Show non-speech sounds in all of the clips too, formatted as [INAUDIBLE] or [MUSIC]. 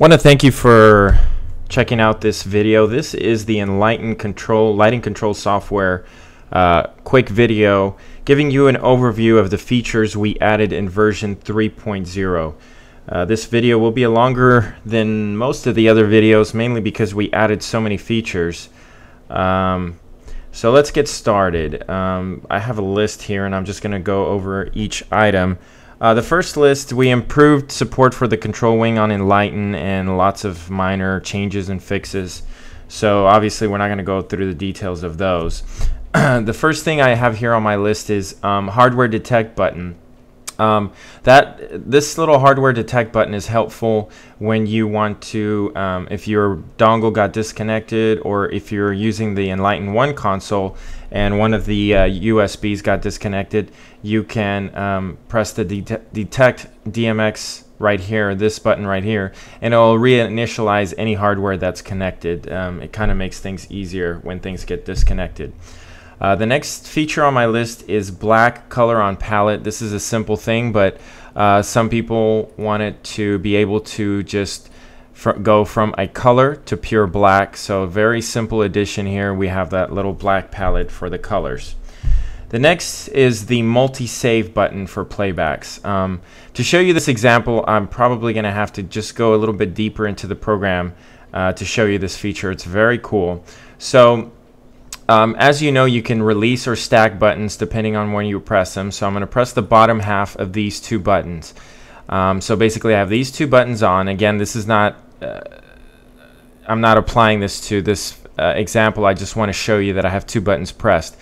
want to thank you for checking out this video. This is the Enlighten Control lighting control software uh, quick video giving you an overview of the features we added in version 3.0. Uh, this video will be longer than most of the other videos mainly because we added so many features. Um, so let's get started. Um, I have a list here and I'm just going to go over each item. Uh, the first list, we improved support for the control wing on Enlighten and lots of minor changes and fixes. So obviously we're not going to go through the details of those. [CLEARS THROAT] the first thing I have here on my list is um, hardware detect button. Um, that this little hardware detect button is helpful when you want to, um, if your dongle got disconnected or if you're using the Enlighten One console and one of the uh, USBs got disconnected, you can um, press the det detect DMX right here, this button right here, and it'll reinitialize any hardware that's connected. Um, it kind of makes things easier when things get disconnected. Uh, the next feature on my list is black color on palette. This is a simple thing, but uh, some people want it to be able to just fr go from a color to pure black. So very simple addition here. We have that little black palette for the colors. The next is the multi-save button for playbacks. Um, to show you this example, I'm probably going to have to just go a little bit deeper into the program uh, to show you this feature. It's very cool. So um, as you know, you can release or stack buttons depending on when you press them. So I'm going to press the bottom half of these two buttons. Um, so basically I have these two buttons on. Again, this is not, uh, I'm not applying this to this uh, example. I just want to show you that I have two buttons pressed.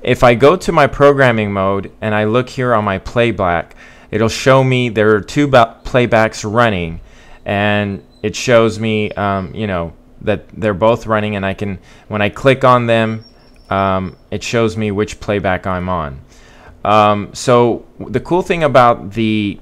If I go to my programming mode and I look here on my playback, it'll show me there are two playbacks running and it shows me, um, you know, that they're both running and I can when I click on them um, it shows me which playback I'm on. Um, so the cool thing about the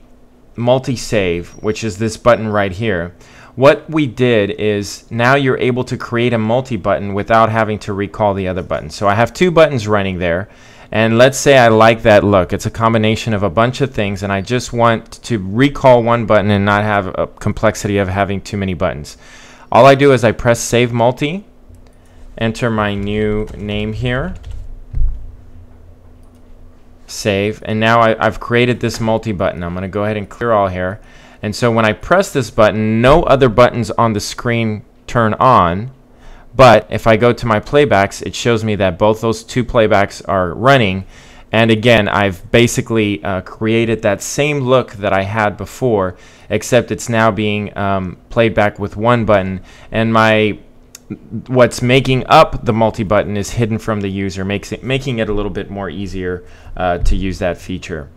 multi-save which is this button right here what we did is now you're able to create a multi-button without having to recall the other button. So I have two buttons running there and let's say I like that look. It's a combination of a bunch of things and I just want to recall one button and not have a complexity of having too many buttons all I do is I press Save Multi, enter my new name here, save, and now I, have created this multi button. I'm going to go ahead and clear all here. And so when I press this button, no other buttons on the screen turn on. But if I go to my playbacks, it shows me that both those two playbacks are running. And again, I've basically uh, created that same look that I had before except it's now being um, played back with one button. And my what's making up the multi button is hidden from the user makes it making it a little bit more easier uh, to use that feature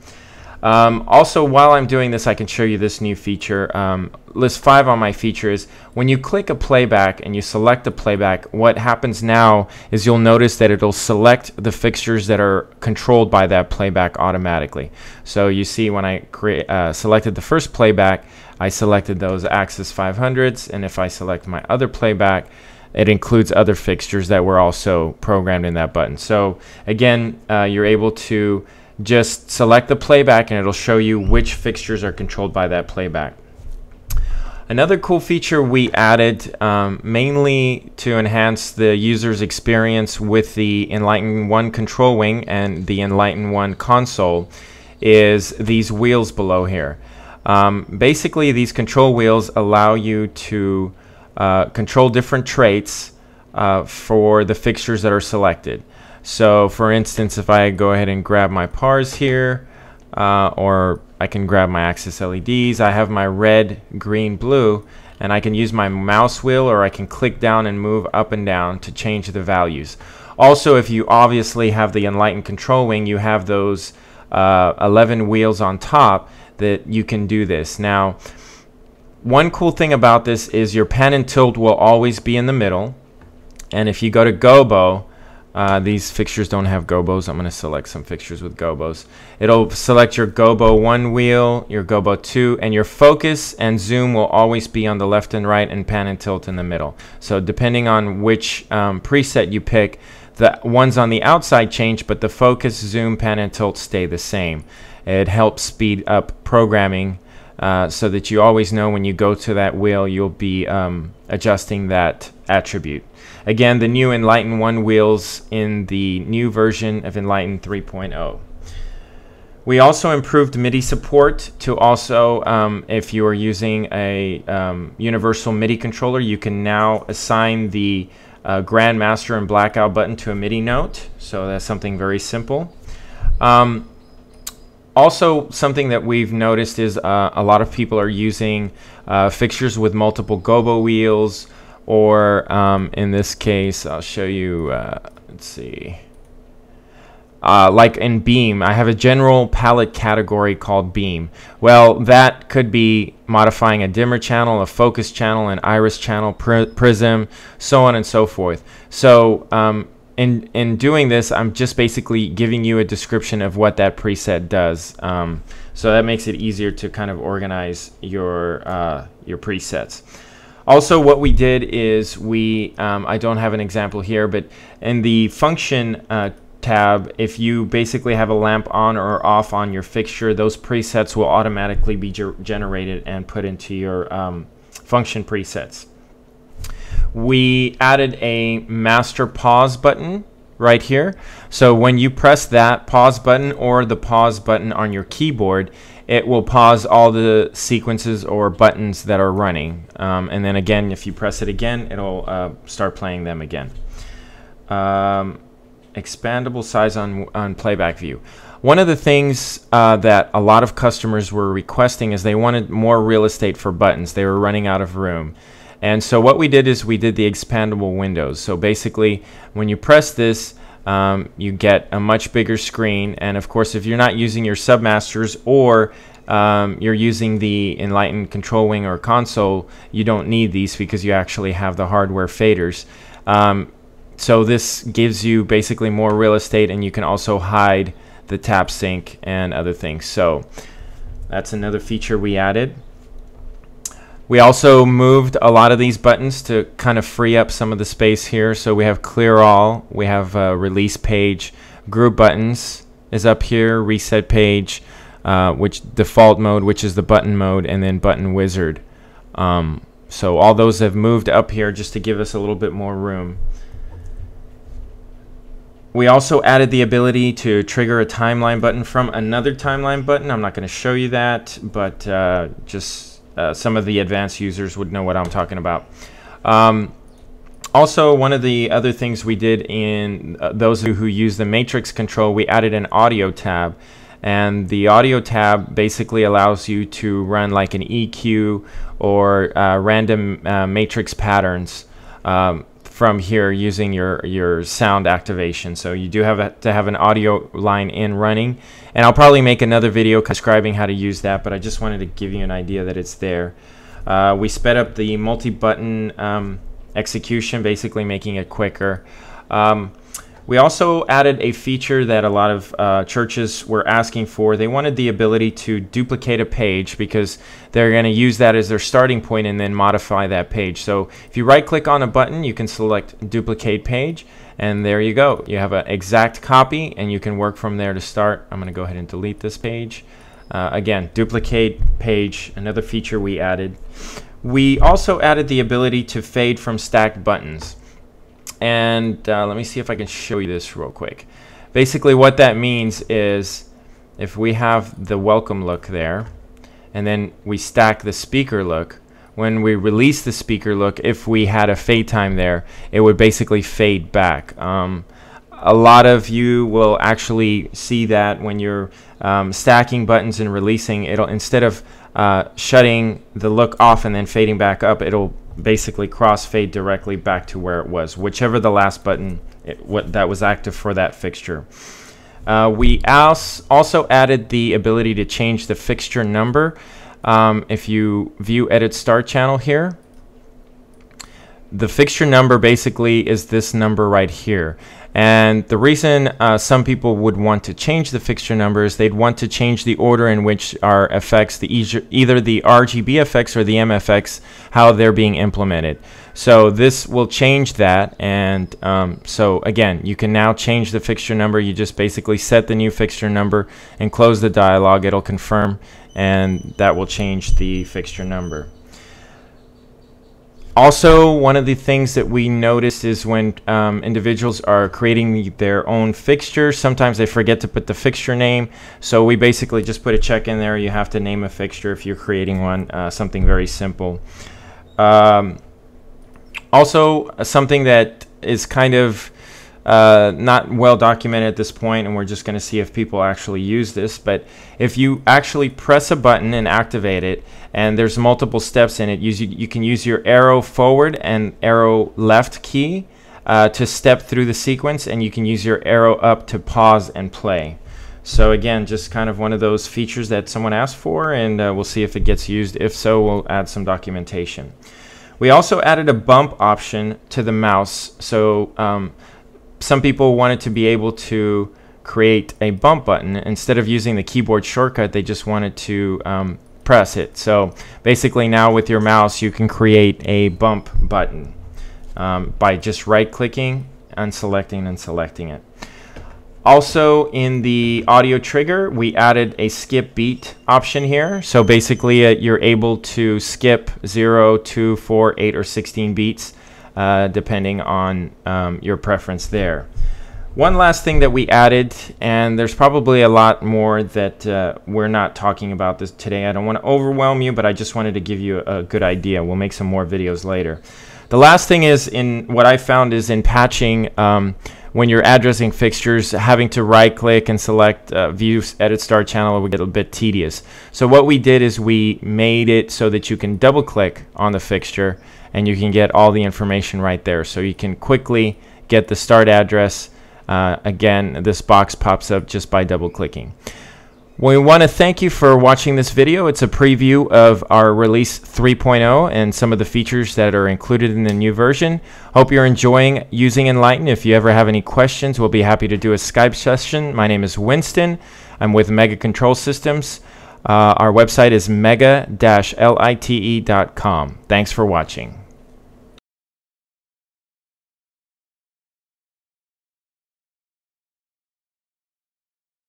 um, also, while I'm doing this, I can show you this new feature. Um, list 5 on my features. When you click a playback and you select a playback, what happens now is you'll notice that it'll select the fixtures that are controlled by that playback automatically. So you see when I uh, selected the first playback, I selected those Axis 500s, and if I select my other playback, it includes other fixtures that were also programmed in that button. So again, uh, you're able to just select the playback and it'll show you which fixtures are controlled by that playback. Another cool feature we added um, mainly to enhance the user's experience with the Enlighten 1 control wing and the Enlighten 1 console is these wheels below here. Um, basically, these control wheels allow you to uh, control different traits uh, for the fixtures that are selected. So for instance, if I go ahead and grab my PARs here, uh, or I can grab my Axis LEDs, I have my red, green, blue, and I can use my mouse wheel or I can click down and move up and down to change the values. Also, if you obviously have the Enlighten control wing, you have those uh, 11 wheels on top that you can do this. Now, one cool thing about this is your pan and tilt will always be in the middle. And if you go to Gobo, uh, these fixtures don't have gobos. I'm going to select some fixtures with gobos. It'll select your gobo 1 wheel, your gobo 2, and your focus and zoom will always be on the left and right and pan and tilt in the middle. So depending on which um, preset you pick, the ones on the outside change, but the focus, zoom, pan, and tilt stay the same. It helps speed up programming uh, so that you always know when you go to that wheel, you'll be um, adjusting that attribute. Again, the new Enlighten 1 wheels in the new version of Enlighten 3.0. We also improved MIDI support to also, um, if you are using a um, universal MIDI controller, you can now assign the uh, Grandmaster and Blackout button to a MIDI note. So that's something very simple. Um, also, something that we've noticed is uh, a lot of people are using uh, fixtures with multiple gobo wheels, or um, in this case, I'll show you, uh, let's see. Uh, like in Beam, I have a general palette category called Beam. Well, that could be modifying a dimmer channel, a focus channel, an iris channel, pr prism, so on and so forth. So um, in in doing this, I'm just basically giving you a description of what that preset does. Um, so that makes it easier to kind of organize your uh, your presets. Also, what we did is we, um, I don't have an example here, but in the function uh, tab, if you basically have a lamp on or off on your fixture, those presets will automatically be ge generated and put into your um, function presets we added a master pause button right here. So when you press that pause button or the pause button on your keyboard, it will pause all the sequences or buttons that are running. Um, and then again, if you press it again, it'll uh, start playing them again. Um, expandable size on, on playback view. One of the things uh, that a lot of customers were requesting is they wanted more real estate for buttons. They were running out of room. And so what we did is we did the expandable windows. So basically, when you press this, um, you get a much bigger screen. And of course, if you're not using your submasters or um, you're using the Enlighten control wing or console, you don't need these because you actually have the hardware faders. Um, so this gives you basically more real estate and you can also hide the tap sync and other things. So that's another feature we added. We also moved a lot of these buttons to kind of free up some of the space here. So we have clear all, we have a release page, group buttons is up here, reset page, uh, which default mode, which is the button mode, and then button wizard. Um, so all those have moved up here just to give us a little bit more room. We also added the ability to trigger a timeline button from another timeline button. I'm not going to show you that, but uh, just uh, some of the advanced users would know what I'm talking about. Um, also, one of the other things we did in uh, those who, who use the matrix control, we added an audio tab. And the audio tab basically allows you to run like an EQ or uh, random uh, matrix patterns um, from here using your, your sound activation. So you do have a, to have an audio line in running. And I'll probably make another video describing how to use that, but I just wanted to give you an idea that it's there. Uh, we sped up the multi-button um, execution, basically making it quicker. Um, we also added a feature that a lot of uh, churches were asking for. They wanted the ability to duplicate a page because they're going to use that as their starting point and then modify that page. So if you right click on a button, you can select duplicate page and there you go. You have an exact copy and you can work from there to start. I'm going to go ahead and delete this page. Uh, again, duplicate page, another feature we added. We also added the ability to fade from stacked buttons. And uh, let me see if I can show you this real quick. Basically what that means is if we have the welcome look there and then we stack the speaker look, when we release the speaker look, if we had a fade time there, it would basically fade back. Um, a lot of you will actually see that when you're um, stacking buttons and releasing, it'll instead of uh, shutting the look off and then fading back up, it'll basically crossfade directly back to where it was, whichever the last button it, what, that was active for that fixture. Uh, we also added the ability to change the fixture number. Um, if you view edit start channel here, the fixture number basically is this number right here. And the reason uh, some people would want to change the fixture numbers, they'd want to change the order in which our effects, the either the RGB effects or the MFX, how they're being implemented. So this will change that. And um, so again, you can now change the fixture number. You just basically set the new fixture number and close the dialog. It'll confirm and that will change the fixture number. Also, one of the things that we notice is when um, individuals are creating their own fixture, sometimes they forget to put the fixture name. So we basically just put a check in there. You have to name a fixture if you're creating one, uh, something very simple. Um, also, something that is kind of uh, not well documented at this point, and we're just going to see if people actually use this. But if you actually press a button and activate it, and there's multiple steps in it, use, you can use your arrow forward and arrow left key uh, to step through the sequence, and you can use your arrow up to pause and play. So again, just kind of one of those features that someone asked for, and uh, we'll see if it gets used. If so, we'll add some documentation. We also added a bump option to the mouse. So um, some people wanted to be able to create a bump button. Instead of using the keyboard shortcut they just wanted to um, press it. So basically now with your mouse you can create a bump button um, by just right clicking and selecting and selecting it. Also in the audio trigger we added a skip beat option here. So basically uh, you're able to skip 0 2 4 8 or 16 beats uh, depending on um, your preference there. One last thing that we added, and there's probably a lot more that uh, we're not talking about this today. I don't want to overwhelm you, but I just wanted to give you a, good idea. We'll make some more videos later. The last thing is in what I found is in patching. Um, when you're addressing fixtures, having to right click and select uh, view edit start channel would get a bit tedious. So what we did is we made it so that you can double click on the fixture and you can get all the information right there. So you can quickly get the start address. Uh, again, this box pops up just by double clicking. We want to thank you for watching this video. It's a preview of our release 3.0 and some of the features that are included in the new version. Hope you're enjoying using Enlighten. If you ever have any questions, we'll be happy to do a Skype session. My name is Winston. I'm with Mega Control Systems. Uh, our website is mega-lite.com. Thanks for watching.